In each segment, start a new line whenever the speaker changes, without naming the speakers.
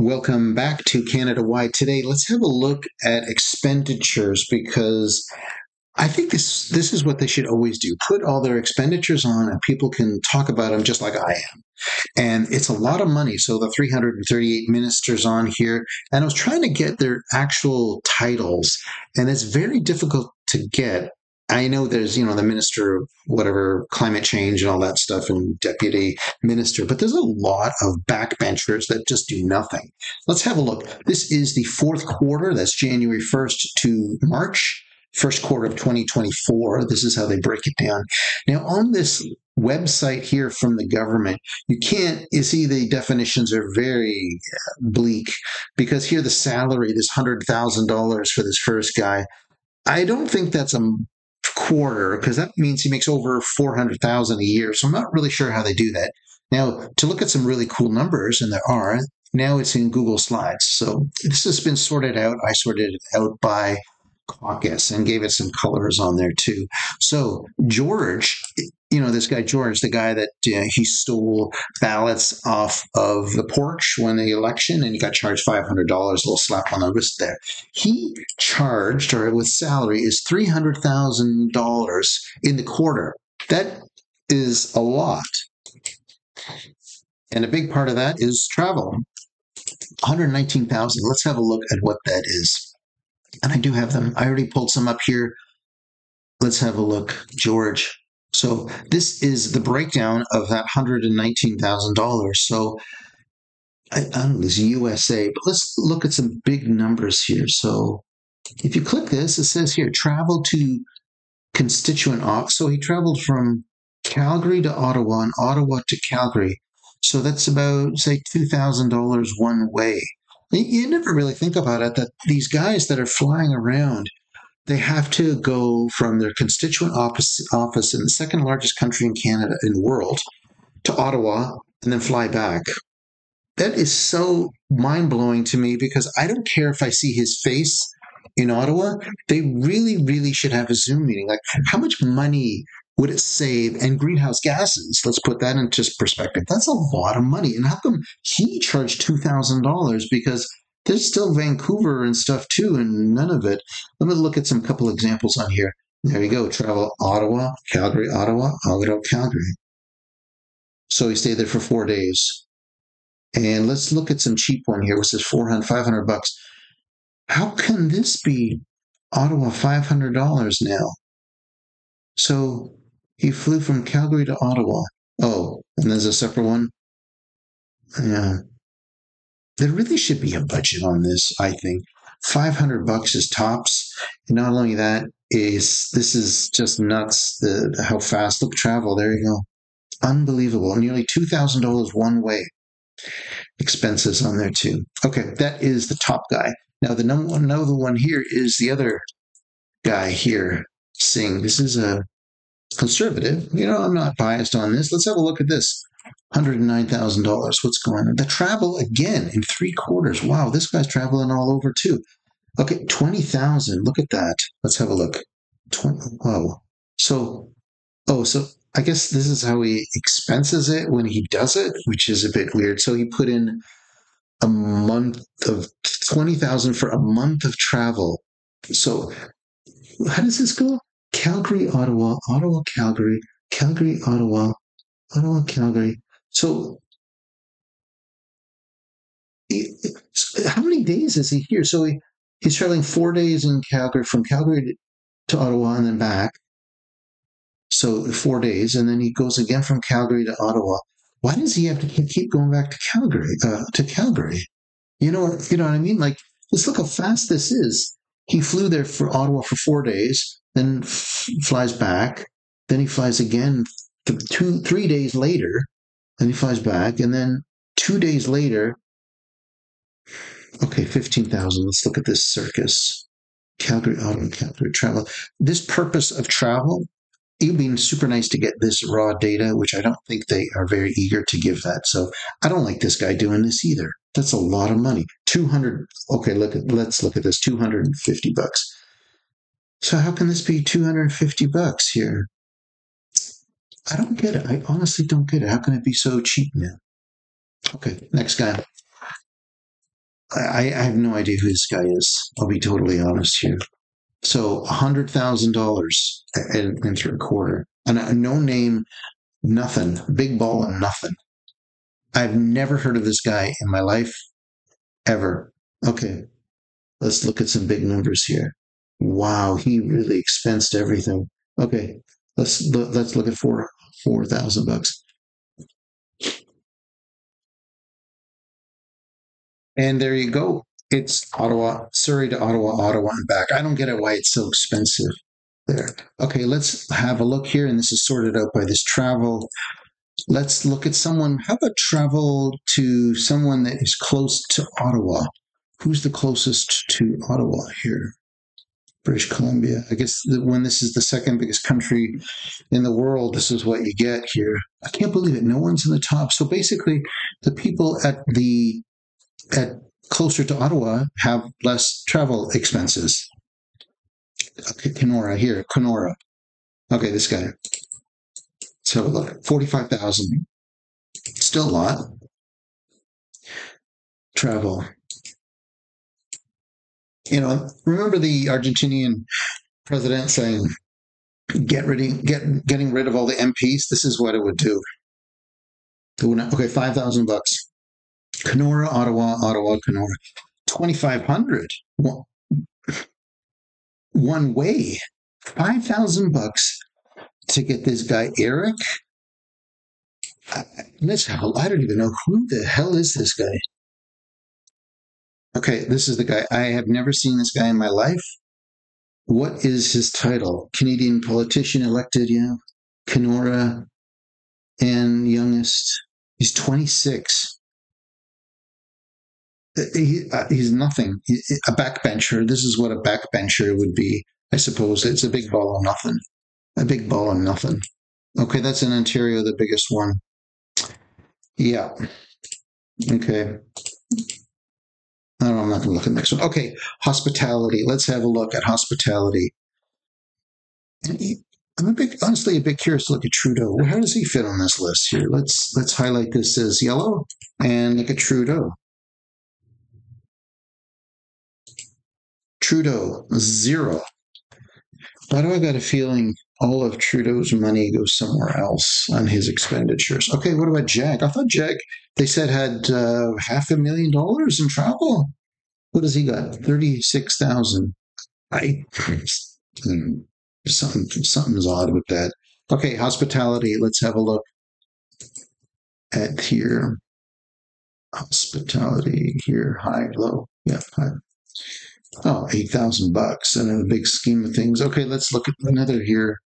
Welcome back to Canada Wide. Today, let's have a look at expenditures because I think this this is what they should always do. Put all their expenditures on and people can talk about them just like I am. And it's a lot of money. So the 338 ministers on here, and I was trying to get their actual titles, and it's very difficult to get I know there's, you know, the minister of whatever climate change and all that stuff and deputy minister, but there's a lot of backbenchers that just do nothing. Let's have a look. This is the fourth quarter. That's January 1st to March, first quarter of 2024. This is how they break it down. Now, on this website here from the government, you can't, you see, the definitions are very uh, bleak because here the salary, this $100,000 for this first guy, I don't think that's a quarter because that means he makes over 400,000 a year. So I'm not really sure how they do that. Now, to look at some really cool numbers, and there are, now it's in Google Slides. So this has been sorted out. I sorted it out by caucus and gave it some colors on there too. So George, you know, this guy George, the guy that uh, he stole ballots off of the porch when the election, and he got charged five hundred dollars, a little slap on the wrist there. He charged, or with salary, is three hundred thousand dollars in the quarter. That is a lot, and a big part of that is travel. One hundred nineteen thousand. Let's have a look at what that is and I do have them. I already pulled some up here. Let's have a look. George. So this is the breakdown of that $119,000. So I, I don't know, this USA, but let's look at some big numbers here. So if you click this, it says here, travel to constituent. Ox. So he traveled from Calgary to Ottawa and Ottawa to Calgary. So that's about, say, $2,000 one way you never really think about it that these guys that are flying around they have to go from their constituent office, office in the second largest country in Canada in the world to Ottawa and then fly back. That is so mind blowing to me because I don't care if I see his face in Ottawa. They really, really should have a Zoom meeting. Like, how much money would it save? And greenhouse gases, let's put that into perspective. That's a lot of money. And how come he charged $2,000? Because there's still Vancouver and stuff too, and none of it. Let me look at some couple examples on here. There you go. Travel Ottawa, Calgary, Ottawa, Ottawa, Calgary. So he stayed there for four days. And let's look at some cheap one here, which is 400, 500 bucks. How can this be Ottawa $500 now? So he flew from Calgary to Ottawa. Oh, and there's a separate one. Yeah. There really should be a budget on this, I think. 500 bucks is tops. And not only that is this is just nuts the, how fast look travel. There you go. Unbelievable. Nearly $2,000 one way. Expenses on there too. Okay, that is the top guy. Now the number one another one here is the other guy here, Singh. This is a conservative. You know, I'm not biased on this. Let's have a look at this. $109,000. What's going on? The travel again in three quarters. Wow, this guy's traveling all over too. Okay, 20,000. Look at that. Let's have a look. 20, wow. So, oh, so I guess this is how he expenses it when he does it, which is a bit weird. So he put in a month of 20,000 for a month of travel. So how does this go? Calgary, Ottawa, Ottawa, Calgary, Calgary, Ottawa, Ottawa, Calgary. So, how many days is he here? So he, he's traveling four days in Calgary, from Calgary to Ottawa and then back. So four days, and then he goes again from Calgary to Ottawa. Why does he have to keep going back to Calgary? Uh, to Calgary, you know, you know what I mean? Like, let's look how fast this is. He flew there for Ottawa for four days, then f- flies back. Then he flies again th- two, three days later. Then he flies back, and then two days later. Okay, fifteen thousand. Let's look at this circus. Calgary, Ottawa, Calgary travel. This purpose of travel, it would be super nice to get this raw data, which I don't think they are very eager to give that. So I don't like this guy doing this either. That's a lot of money. 200. Okay, look at, let's look at this. 250 bucks. So how can this be 250 bucks here? I don't get it. I honestly don't get it. How can it be so cheap now? Okay, next guy. I, I have no idea who this guy is. I'll be totally honest here. So hundred thousand dollars and, and through a quarter, and a no name, nothing, big ball and nothing. I've never heard of this guy in my life, ever. Okay, let's look at some big numbers here. Wow, he really expensed everything. Okay, let's let's look at four four thousand bucks. And there you go. It's Ottawa, Surrey to Ottawa, Ottawa and back. I don't get it why it's so expensive there. Okay, let's have a look here. And this is sorted out by this travel. Let's look at someone. How about travel to someone that is close to Ottawa? Who's the closest to Ottawa here? British Columbia. I guess when this is the second biggest country in the world, this is what you get here. I can't believe it. No one's in the top. So basically, the people at the at closer to Ottawa have less travel expenses. Okay, Kenora here, Kenora. Okay, this guy. Let's have a look. Forty-five thousand. Still a lot. Travel. You know, remember the Argentinian president saying, "Get ready, get getting rid of all the MPs." This is what it would do. Okay, five thousand bucks. Kenora, Ottawa, Ottawa, Kenora. 2,500 one, one way. 5,000 bucks to get this guy, Eric. I, let's, I don't even know who the hell is this guy. Okay, this is the guy. I have never seen this guy in my life. What is his title? Canadian politician elected, yeah. Kenora and youngest. He's 26 he, uh, he's nothing. He, a backbencher. This is what a backbencher would be, I suppose. It's a big ball of nothing. A big ball of nothing. Okay, that's in Ontario, the biggest one. Yeah. Okay. I'm not going to look at the next one. Okay, hospitality. Let's have a look at hospitality. I'm a bit, honestly, a bit curious to look at Trudeau. How does he fit on this list here? Let's let's highlight this as yellow and look at Trudeau. Trudeau, zero. Why do I got a feeling all of Trudeau's money goes somewhere else on his expenditures? Okay, what about Jack? I thought Jack, they said, had uh, half a million dollars in travel. What has he got? 36,000. I, hmm, something, something's odd with that. Okay, hospitality. Let's have a look at here. Hospitality here, high, low. Yeah, high. Oh, 8,000 bucks. And in the big scheme of things, okay, let's look at another here.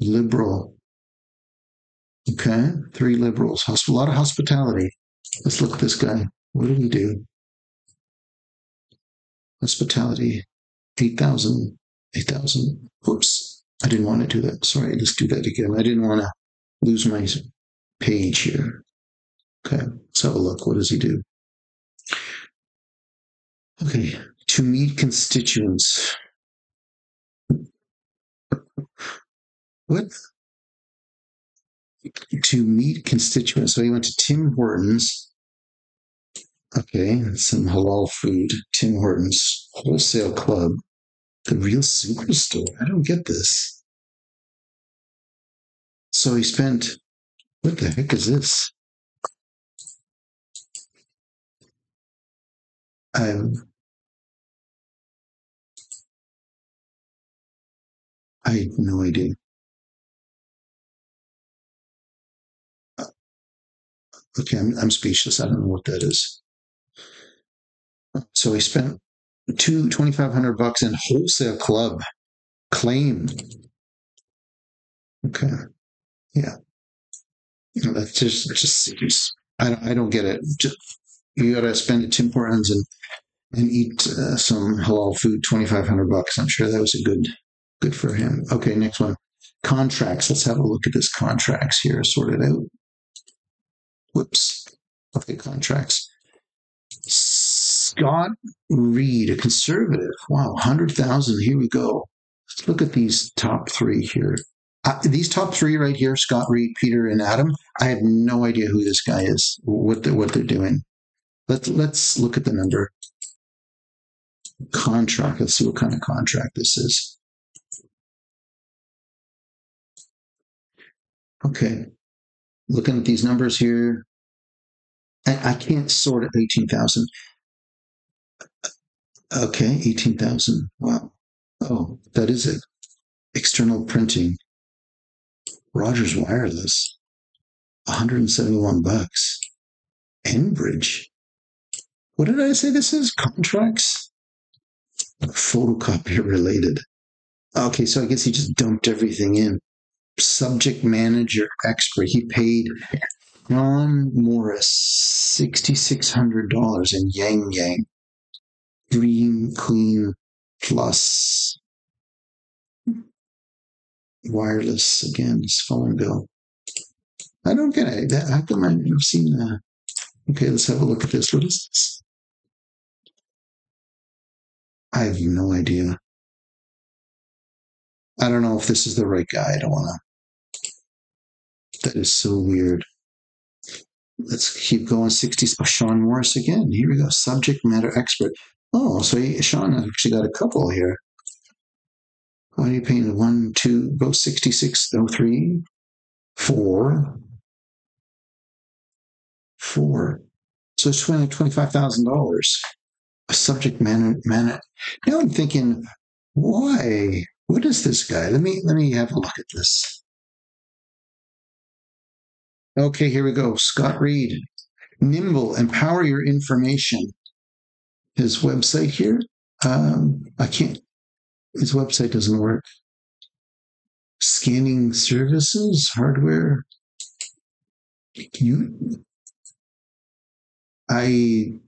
Liberal. Okay, three liberals. A lot of hospitality. Let's look at this guy. What did he do? Hospitality, 8,000. 8,000. Oops, I didn't want to do that. Sorry, let's do that again. I didn't want to lose my page here. Okay, let's have a look. What does he do? Okay, to meet constituents. What? To meet constituents. So he went to Tim Hortons. Okay, some halal food. Tim Hortons Wholesale Club. The real superstore. I don't get this. So he spent. What the heck is this? Um, I have no idea. Okay, I'm, I'm speechless. I don't know what that is. So he spent two twenty five hundred bucks in wholesale club claim. Okay, yeah, that's just just I don't I don't get it. Just, you got to spend at Tim Hortons and and eat uh, some halal food, twenty five hundred bucks. I'm sure that was a good good for him. Okay, next one, contracts. Let's have a look at this contracts here. Sort it out. Whoops. Okay, contracts. Scott Reid, a conservative. Wow, hundred thousand. Here we go. Let's look at these top three here. Uh, these top three right here, Scott Reid, Peter, and Adam. I have no idea who this guy is. What they're, what they're doing. Let's let's look at the number. Contract. Let's see what kind of contract this is. Okay. Looking at these numbers here. I, I can't sort it 18,000. Okay, 18,000. Wow. Oh, that is it. External printing. Rogers Wireless. 171 bucks. Enbridge. What did I say this is? Contracts? Photocopier related. Okay, so I guess he just dumped everything in. Subject manager expert. He paid John Morris $6,600 in Yang Yang. Green Clean Plus. Wireless again, his phone bill. I don't get it. That, how come I've seen that? Okay, let's have a look at this. What is this? I have no idea. I don't know if this is the right guy. I don't want to. That is so weird. Let's keep going. 60s. Oh, Sean Morris again. Here we go. Subject matter expert. Oh, so he, Sean actually got a couple here. Why are you paying one, two, both 66, oh, three, four, four. So it's twenty twenty five thousand dollars. A subject matter matter. Now I'm thinking, why? What is this guy? Let me let me have a look at this. Okay, here we go. Scott Reid. Nimble, empower your information. His website here. Um, I can't. His website doesn't work. Scanning services, hardware. You I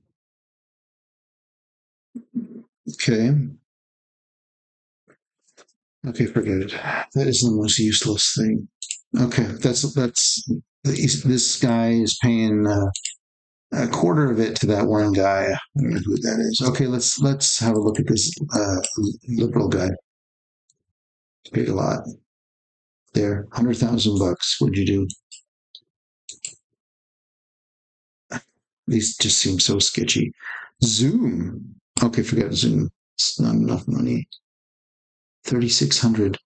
okay. Okay, forget it. That is the most useless thing. Okay, that's that's this guy is paying uh, a quarter of it to that one guy. I don't know who that is. Okay, let's let's have a look at this uh, liberal guy. Paid a lot. There, hundred thousand bucks. What'd you do? These just seem so sketchy. Zoom. Okay, forget Zoom. It's not enough money. 3600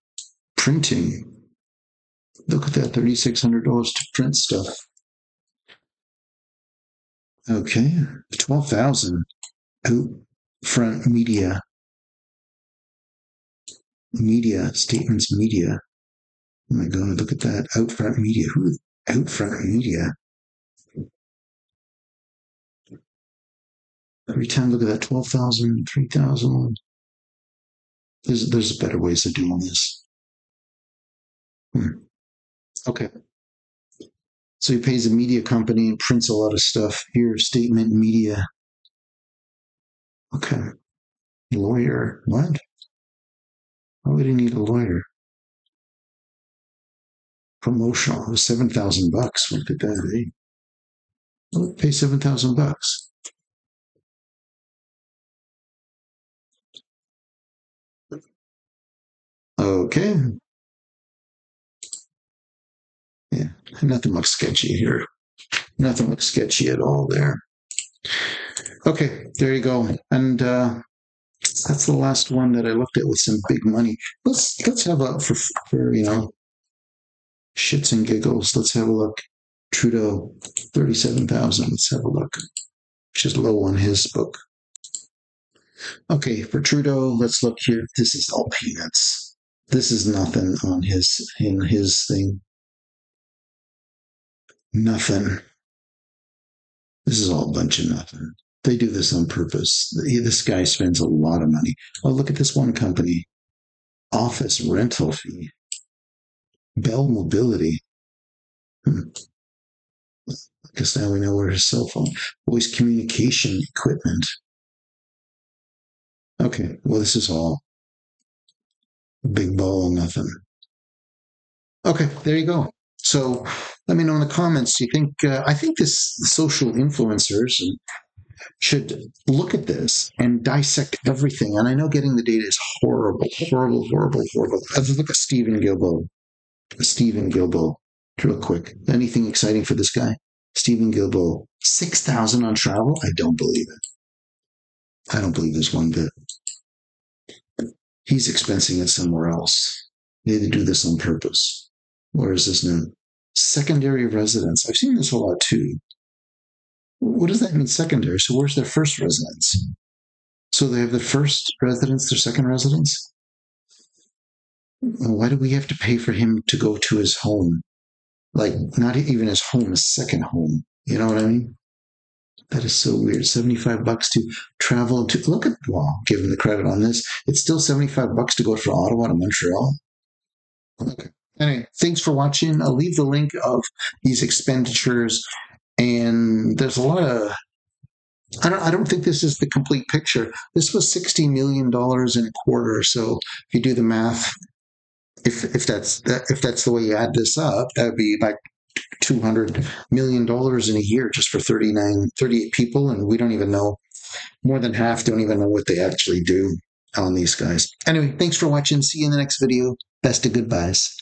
printing. Look at that, $3,600 to print stuff. Okay, 12,000 out front media. Media, statements media. Oh my God, look at that. Out front media. Who out front media? Every time, look at that 12,000, 3,000. There's, there's better ways of doing this. Hmm. Okay. So he pays a media company and prints a lot of stuff. Here, statement media. Okay. Lawyer. What? Why would he need a lawyer? Promotional. Seven thousand bucks. Look at that, eh? Pay seven thousand bucks. Okay. Yeah, nothing looks sketchy here. Nothing looks sketchy at all there. Okay, there you go. And uh, that's the last one that I looked at with some big money. Let's let's have a for, for you know shits and giggles. Let's have a look. Trudeau, thirty-seven thousand. Let's have a look. Which is low on his book. Okay, for Trudeau, let's look here. This is all peanuts. This is nothing on his in his thing. Nothing. This is all a bunch of nothing. They do this on purpose. This guy spends a lot of money. Oh, look at this one company. Office rental fee. Bell Mobility. Hmm. Guess now we know where his cell phone. Voice communication equipment. Okay, well, this is all big ball, nothing. Okay, there you go. So let me know in the comments. You think uh, I think this social influencers should look at this and dissect everything? And I know getting the data is horrible, horrible, horrible, horrible. Let's look at Stephen Guilbeault. Stephen Guilbeault, real quick. Anything exciting for this guy? Stephen Guilbeault, 6,000 on travel? I don't believe it. I don't believe this one bit. He's expensing it somewhere else. They do this on purpose. Where is this now? Secondary residence. I've seen this a lot too. What does that mean, secondary? So where's their first residence? So they have the first residence, their second residence? Why do we have to pay for him to go to his home? Like, not even his home, his second home. You know what I mean? That is so weird. 75 bucks to travel to look at well, give him the credit on this. It's still 75 bucks to go from Ottawa to Montreal. Okay. Anyway, thanks for watching. I'll leave the link of these expenditures and there's a lot of I don't I don't think this is the complete picture. This was 60 million dollars in a quarter. So if you do the math, if if that's that, if that's the way you add this up, that would be like 200 million dollars in a year just for 39 38 people and we don't even know more than half don't even know what they actually do on these guys. Anyway thanks for watching. See you in the next video. Best of goodbyes